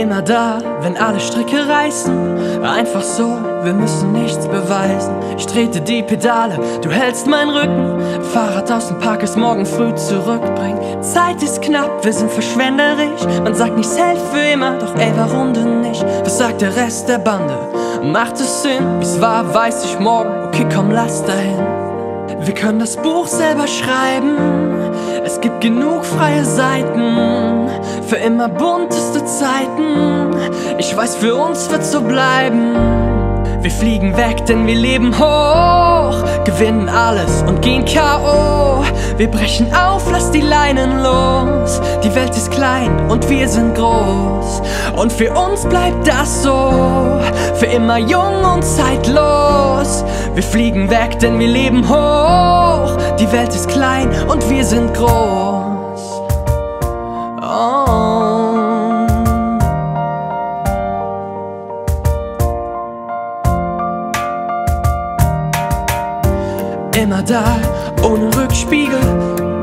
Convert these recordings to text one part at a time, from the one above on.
Immer da, wenn alle Stricke reißen. Einfach so, wir müssen nichts beweisen. Ich trete die Pedale, du hältst meinen Rücken. Fahrrad aus dem Park ist morgen früh zurückbringen. Zeit ist knapp, wir sind verschwenderisch. Man sagt nicht hält für immer, doch ey, warum denn nicht? Was sagt der Rest der Bande? Macht es Sinn? Wie's war, weiß ich morgen. Okay, komm, lass dahin. Wir können das Buch selber schreiben. Es gibt genug freie Seiten. Für immer bunteste Zeiten. Ich weiß, für uns wird so bleiben. Wir fliegen weg, denn wir leben hoch, gewinnen alles und gehen K.O. Wir brechen auf, lass die Leinen los. Die Welt ist klein und wir sind groß. Und für uns bleibt das so, für immer jung und zeitlos. Wir fliegen weg, denn wir leben hoch. Die Welt ist klein und wir sind groß. Oh. Immer da, ohne Rückspiegel,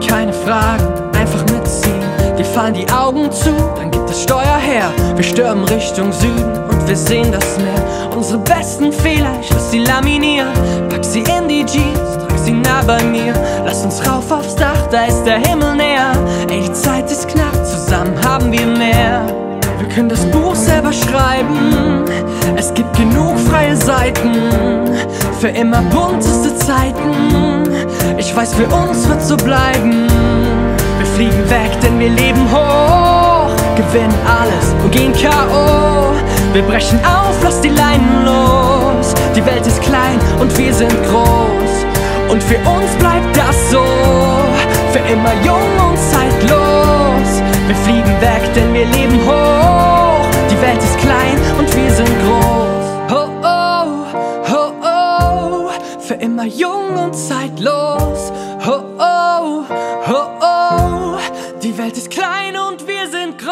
keine Fragen, einfach mitziehen. Wir fallen die Augen zu, dann gibt es Steuer her. Wir stürmen Richtung Süden und wir sehen das Meer. Unsere besten Fehler, ich lass sie laminieren. Pack sie in die Jeans, trag sie nah bei mir. Lass uns rauf aufs Dach, da ist der Himmel näher. Ey, die Zeit ist knapp, zusammen haben wir mehr. Wir können das Buch selber schreiben. Es gibt genug freie Seiten. Für immer bunteste Zeiten. Ich weiß, für uns wird so bleiben. Wir fliegen weg, denn wir leben hoch. Gewinnen alles und gehen K.O. Wir brechen auf, lass die Leinen los. Die Welt ist klein und wir sind groß. Und für uns bleibt das so. Für immer jung und zeitlos. Wir fliegen weg, denn wir leben hoch. Die Welt ist klein und wir sind groß. Jung und zeitlos. Oh oh, oh oh. Die Welt ist klein und wir sind groß.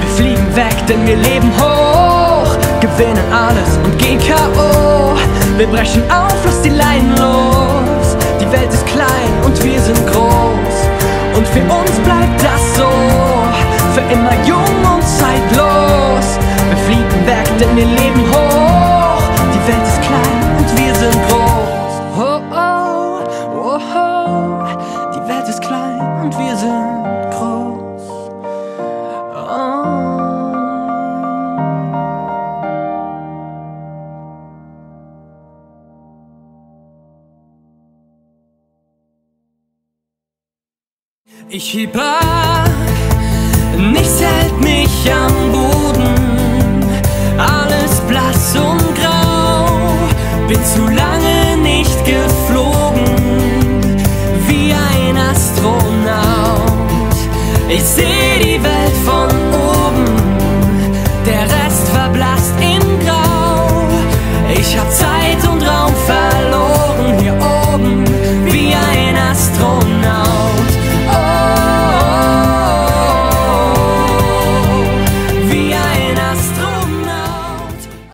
Wir fliegen weg, denn wir leben hoch. Gewinnen alles und gehen K.O. Wir brechen auf, lass die Leinen los. Die Welt ist klein und wir sind groß. Und für uns bleibt das so. Für immer jung und zeitlos. Wir fliegen weg, denn wir leben hoch. Ich hieb ab, nichts hält mich am Boden, alles blass und grau, bin zu lange nicht geflogen, wie ein Astronaut. Ich seh die Welt von oben, der Rest verblasst im Grau, ich hab's